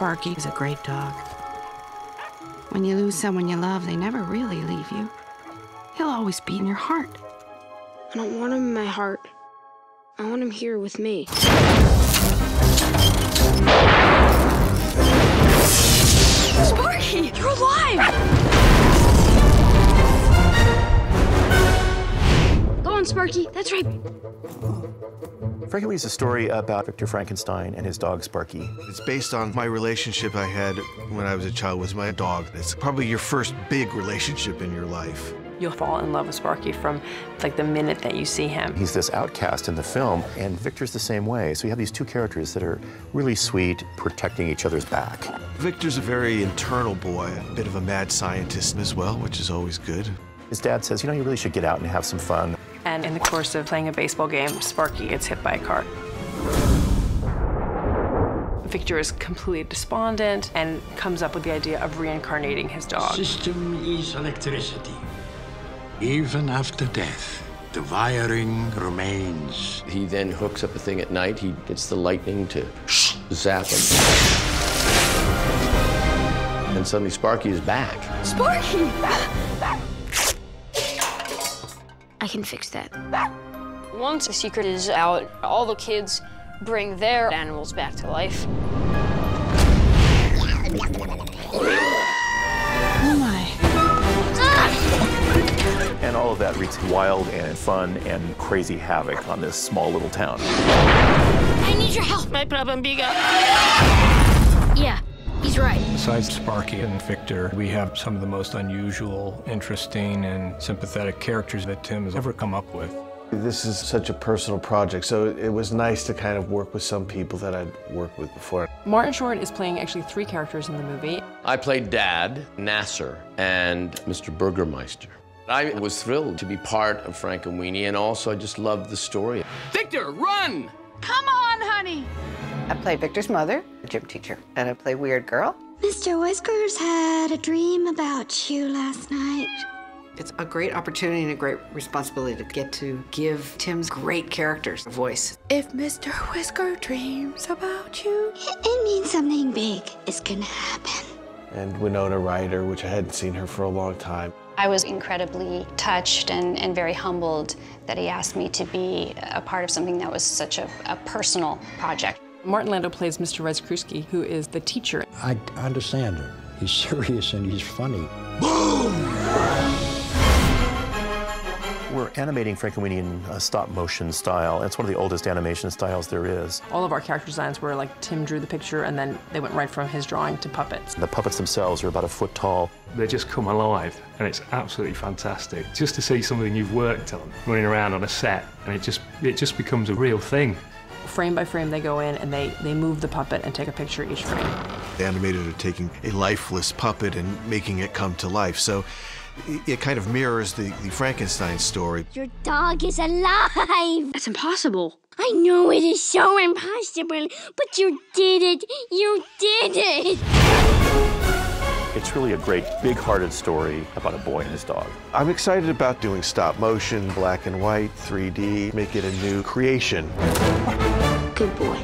Sparky is a great dog. When you lose someone you love, they never really leave you. He'll always be in your heart. I don't want him in my heart. I want him here with me. Sparky, you're alive! Sparky. That's right. Frankenweenie is a story about Victor Frankenstein and his dog Sparky. It's based on my relationship I had when I was a child with my dog. It's probably your first big relationship in your life. You'll fall in love with Sparky from like the minute that you see him. He's this outcast in the film, and Victor's the same way. So you have these two characters that are really sweet, protecting each other's back. Victor's a very internal boy, a bit of a mad scientist as well, which is always good. His dad says, you know, you really should get out and have some fun. And in the course of playing a baseball game, Sparky gets hit by a car. Victor is completely despondent and comes up with the idea of reincarnating his dog. System is electricity. Even after death, the wiring remains. He then hooks up a thing at night. He gets the lightning to zap him. And suddenly Sparky is back. Sparky! I can fix that. Once the secret is out, all the kids bring their animals back to life. Oh my. And all of that wreaks wild and fun and crazy havoc on this small little town. I need your help. My problem bigger. Yeah, he's right. Besides Sparky and Victor, we have some of the most unusual, interesting, and sympathetic characters that Tim has ever come up with. This is such a personal project, so it was nice to kind of work with some people that I'd worked with before. Martin Short is playing actually three characters in the movie. I played Dad, Nassor, and Mr. Burgemeister. I was thrilled to be part of Frankenweenie, and also I just loved the story. Victor, run! Come on, honey! I play Victor's mother, a gym teacher, and I play Weird Girl. Mr. Whiskers had a dream about you last night. It's a great opportunity and a great responsibility to get to give Tim's great characters a voice. If Mr. Whisker dreams about you, It, it means something big is gonna happen. And Winona Ryder, which I hadn't seen her for a long time. I was incredibly touched and, and very humbled that he asked me to be a part of something that was such a, a personal project. Martin Landau plays Mr. Rzykruski, who is the teacher. I understand him. He's serious and he's funny. Boom! We're animating Frankenweenie in a uh, stop motion style. It's one of the oldest animation styles there is. All of our character designs were like Tim drew the picture and then they went right from his drawing to puppets. The puppets themselves are about a foot tall. They just come alive, and it's absolutely fantastic. Just to see something you've worked on running around on a set, and it just it just becomes a real thing. Frame by frame, they go in and they, they move the puppet and take a picture each frame. The animators are taking a lifeless puppet and making it come to life. So it, it kind of mirrors the, the Frankenstein story. Your dog is alive. That's impossible. I know it is so impossible, but you did it. You did it. It's really a great, big-hearted story about a boy and his dog. I'm excited about doing stop motion, black and white, 3D, make it a new creation. Good boy.